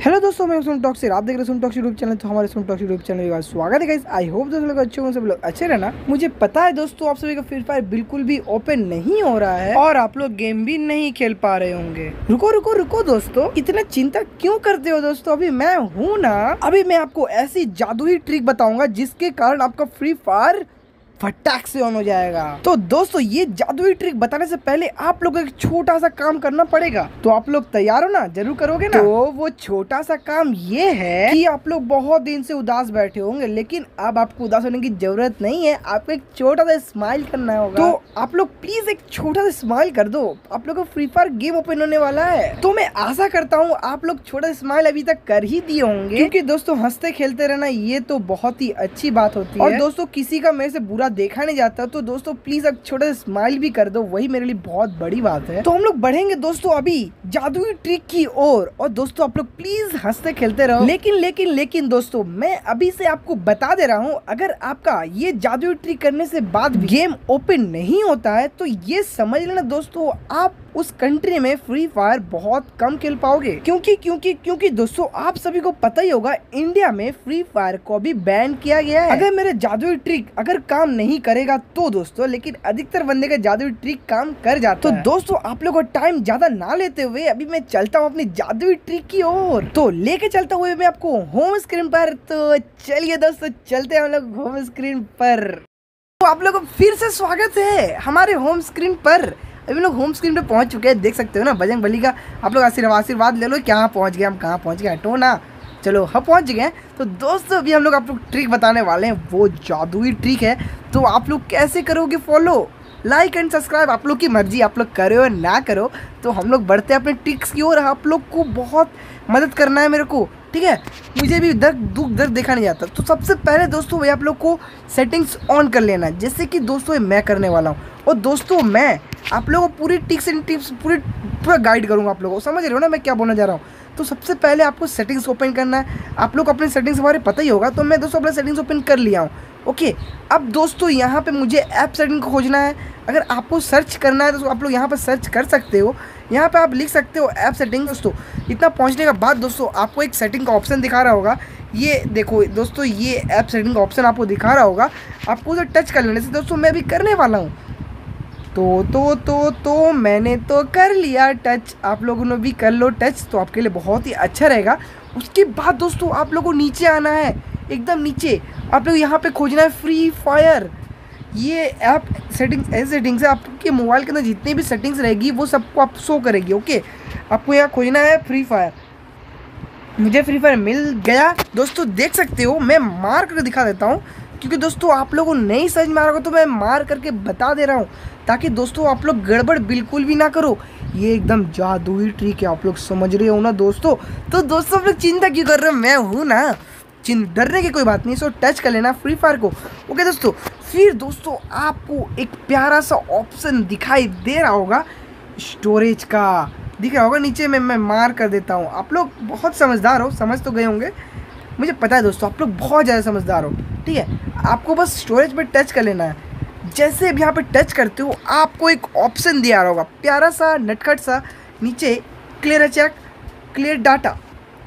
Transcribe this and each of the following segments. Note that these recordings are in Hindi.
हेलो दोस्तों, मैं सुन टॉक से आप देख रहे हैं सुन टॉक यूट्यूब चैनल तो हमारे सुन टॉक यूट्यूब चैनल का स्वागत है गाइस आई होप दोस्तों लोग अच्छे सब लोग अच्छे रहना। मुझे पता है दोस्तों, आप सभी का फ्री फायर बिल्कुल भी ओपन नहीं हो रहा है और आप लोग गेम भी नहीं खेल पा रहे होंगे। रुको रुको रुको दोस्तों, इतना चिंता क्यों करते हो दोस्तों? अभी मैं हूँ ना, अभी मैं आपको ऐसी जादुई ट्रिक बताऊँगा जिसके कारण आपका फ्री फायर फटाक से ऑन हो जाएगा। तो दोस्तों ये जादुई ट्रिक बताने से पहले आप लोग एक छोटा सा काम करना पड़ेगा। तो आप लोग तैयार हो ना? ज़रूर करोगे ना? तो वो छोटा सा काम ये है कि आप लोग बहुत दिन से उदास बैठे होंगे लेकिन अब आपको उदास होने की ज़रूरत नहीं है। आपको एक छोटा सा स्माइल करना होगा। तो आप लोग प्लीज़ एक छोटा सा स्माइल कर दो। आप लोग का फ्री फायर गेम ओपन होने वाला है। तो मैं आशा करता हूँ आप लोग छोटा स्माइल अभी तक कर ही दिए होंगे। क्योंकि दोस्तों हँसते खेलते रहना ये तो बहुत ही अच्छी बात होती है। और दोस्तों किसी का मेरे से बुरा बुरा देखा नहीं जाता तो दोस्तों प्लीज़ अब छोटा सा स्माइल भी कर दो, वही मेरे लिए बहुत बड़ी बात है। तो हम लोग बढ़ेंगे दोस्तों अभी जादुई ट्रिक की ओर, और दोस्तों आप लोग प्लीज़ हँसते खेलते रहो। लेकिन लेकिन लेकिन दोस्तों, मैं अभी से आपको बता दे रहा हूँ, अगर आपका ये जादुई ट्रिक करने से बाद गेम ओपन नहीं होता है तो ये समझ लेना दोस्तों, आप उस कंट्री में फ्री फायर बहुत कम खेल पाओगे। क्योंकि क्योंकि क्योंकि दोस्तों आप सभी को पता ही होगा इंडिया में फ्री फायर को भी बैन किया गया है। अगर मेरे जादुई ट्रिक अगर काम नहीं करेगा तो दोस्तों लेकिन अधिकतर बंदे का जादुई ट्रिक काम कर जाता तो। दोस्तों आप लोगों को टाइम ज़्यादा ना लेते हुए अभी मैं चलता हूँ अपनी जादुई ट्रिक की ओर। तो लेके चलता हुए मैं आपको होम स्क्रीन पर तो चलिए दोस्तों चलते हैं हम लोग होम स्क्रीन पर। तो आप लोगों को फिर से स्वागत है हमारे होम स्क्रीन पर। अभी लोग होम स्क्रीन पे पहुँच चुके हैं, देख सकते हो ना, बजरंग बली का। आप लोग आशीर्वाद आशीर्वाद ले लो, कहाँ पहुँच गए हम, कहाँ पहुँच गए, हटो ना। चलो, हम पहुँच गए। तो दोस्तों, अभी हम लोग आप लोग ट्रिक बताने वाले हैं, वो जादुई ट्रिक है। तो आप लोग कैसे करोगे फॉलो लाइक एंड सब्सक्राइब आप लोग की मर्ज़ी, आप लोग करो या ना करो। तो हम लोग बढ़ते हैं अपने ट्रिक्स की ओर। आप लोग को बहुत मदद करना है मेरे को, ठीक है? मुझे भी दर्द दुख दर्द देखा नहीं जाता। तो सबसे पहले दोस्तों भाई आप लोग को सेटिंग्स ऑन कर लेना जैसे कि दोस्तों मैं करने वाला हूँ। और दोस्तों, मैं आप लोगों को पूरी टिक्स एंड टिप्स, पूरी, पूरा गाइड करूँगा आप लोगों को। समझ रहे हो ना मैं क्या बोलना चाह रहा हूँ? तो सबसे पहले आपको सेटिंग्स ओपन करना है। आप लोग को अपने सेटिंग्स हमारे पता ही होगा तो मैं दोस्तों अपने सेटिंग्स ओपन कर लिया हूँ। ओके अब दोस्तों यहाँ पे मुझे ऐप सेटिंग को खोजना है। अगर आपको सर्च करना है तो आप लोग यहाँ पर सर्च कर सकते हो। यहाँ पे आप लिख सकते हो ऐप सेटिंग दोस्तों, इतना पहुँचने के बाद दोस्तों आपको एक सेटिंग का ऑप्शन दिखा रहा होगा। ये देखो, दोस्तों ये ऐप सेटिंग का ऑप्शन आपको दिखा रहा होगा। आपको उसे टच कर लेने से, दोस्तों मैं अभी करने वाला हूँ। तो तो तो तो मैंने तो कर लिया टच आप लोगों ने भी कर लो टच तो आपके लिए बहुत ही अच्छा रहेगा। उसके बाद दोस्तों, आप लोगों को नीचे आना है, एकदम नीचे। आप लोग यहाँ पे खोजना है फ्री फायर ये ऐप सेटिंग्स ऐसे सेटिंग्स है, आपके मोबाइल के अंदर जितनी भी सेटिंग्स रहेगी, वो सबको आप शो करेगी ओके आपको यहाँ खोजना है फ्री फायर मुझे फ्री फायर मिल गया। दोस्तों, देख सकते हो, मैं मार कर दिखा देता हूँ। क्योंकि दोस्तों, आप लोगों को नहीं समझ में आ रहा तो मैं मार करके बता दे रहा हूँ, ताकि दोस्तों, आप लोग गड़बड़ बिल्कुल भी ना करो। ये एकदम जादुई ट्रिक है, आप लोग समझ रहे हो ना दोस्तों? तो दोस्तों, आप लोग चिंता क्यों कर रहे हो? मैं हूँ ना। चिंत डरने की कोई बात नहीं, सो टच कर लेना फ्री फायर को। ओके दोस्तों, फिर दोस्तों, आपको एक प्यारा सा ऑप्शन दिखाई दे रहा होगा स्टोरेज का। दिख रहा होगा नीचे में, मैं मार कर देता हूँ। आप लोग बहुत समझदार हो, समझ तो गए होंगे। मुझे पता है दोस्तों, आप लोग बहुत ज़्यादा समझदार हो, ठीक है? आपको बस स्टोरेज पर टच कर लेना है। जैसे भी यहाँ पर टच करते हो, आपको एक ऑप्शन दिया रहा होगा, प्यारा सा, नटखट सा, नीचे क्लियर चेक क्लियर डाटा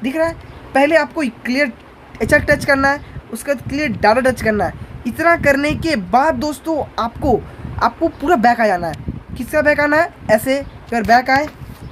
दिख रहा है? पहले आपको क्लियर चेक टच करना है, उसके बाद क्लियर डाटा टच करना है। इतना करने के बाद दोस्तों, आपको आपको पूरा बैक आ जाना है। किसका बैक आना है? ऐसे, फिर बैक आए,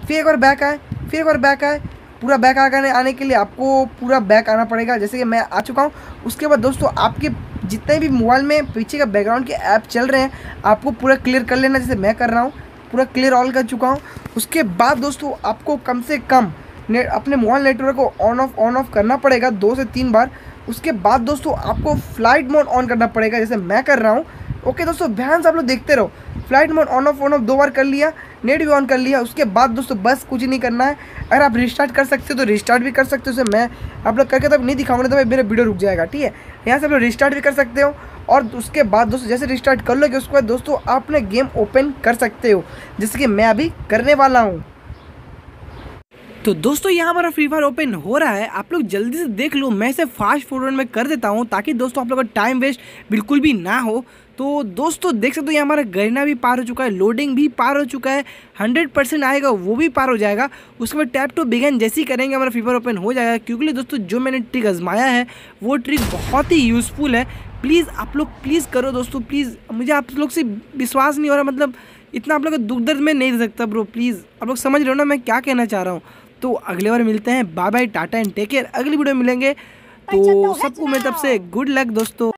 फिर एक बार बैक आए, फिर एक बार बैक आए पूरा बैक आने आने के लिए आपको पूरा बैक आना पड़ेगा। जैसे कि मैं आ चुका हूँ, उसके बाद दोस्तों आपके जितने भी मोबाइल में पीछे का बैकग्राउंड के ऐप चल रहे हैं, आपको पूरा क्लियर कर लेना। जैसे मैं कर रहा हूँ, पूरा क्लियर ऑल कर चुका हूँ। उसके बाद दोस्तों आपको कम से कम ने अपने मोबाइल नेटवर्क को ऑन ऑफ़ ऑन ऑफ़ करना पड़ेगा दो से तीन बार। उसके बाद दोस्तों आपको फ़्लाइट मोड ऑन करना पड़ेगा, जैसे मैं कर रहा हूँ। ओके दोस्तों, ध्यान से आप लोग देखते रहो, flight mode on off on off दो बार कर लिया। नेट भी ऑन कर लिया, उसके बाद दोस्तों बस कुछ नहीं करना है। अगर आप रिस्टार्ट कर सकते हो तो रिस्टार्ट भी कर सकते हो, उसे मैं आप लोग करके तब नहीं दिखाऊँगा तो मेरा वीडियो रुक जाएगा, ठीक है? यहाँ से आप लोग रिस्टार्ट भी कर सकते हो और उसके बाद दोस्तों जैसे रिस्टार्ट कर लोगे उसके बाद दोस्तों आप गेम ओपन कर सकते हो। जैसे कि मैं अभी करने वाला हूँ। तो दोस्तों, यहाँ हमारा फ्री फायर ओपन हो रहा है। आप लोग जल्दी से देख लो, मैं इसे फास्ट फॉरवर्ड में कर देता हूँ ताकि दोस्तों, आप लोग का टाइम वेस्ट बिल्कुल भी ना हो। तो दोस्तों, देख सकते हो, यहाँ हमारा गरीना भी पार हो चुका है लोडिंग भी पार हो चुका है हंड्रेड परसेंट आएगा, वो भी पार हो जाएगा। उसके बाद टैप टू बिगन जैसे ही करेंगे, हमारा फीवर ओपन हो जाएगा। क्योंकि दोस्तों, जो मैंने ट्रिक आजमाया है, वो ट्रिक बहुत ही यूज़फुल है। प्लीज़ आप लोग प्लीज़ करो दोस्तों प्लीज़ मुझे आप लोग से विश्वास नहीं हो रहा मतलब इतना आप लोग का दुख दर्द में नहीं दे सकता ब्रो प्लीज़ आप लोग समझ रहे हो ना मैं क्या कहना चाह रहा हूँ। तो अगले बार मिलते हैं। Bye bye tata and take care अगली वीडियो में मिलेंगे। तो सबको मैं तब से गुड लक दोस्तों।